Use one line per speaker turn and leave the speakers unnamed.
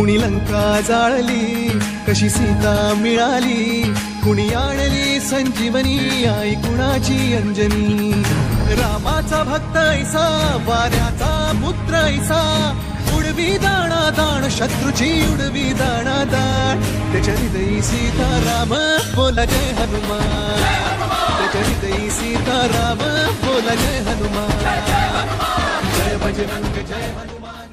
कुणी लंका जाळली कशी सीता मिळाली कुणी आणली संजीवनी आई कुणाची अंजनी? रामाचा भक्त ऐसा वाऱ्याचा पुत्र ऐसा उडवी दाणा दाण शत्रूची उडवी दाणा दाण त्याच्या हृदयी सीता राम बोला जय हनुमान. त्याच्या हृदयी सीता राम बोला जय हनुमान. जय बजरंग जय हनुमान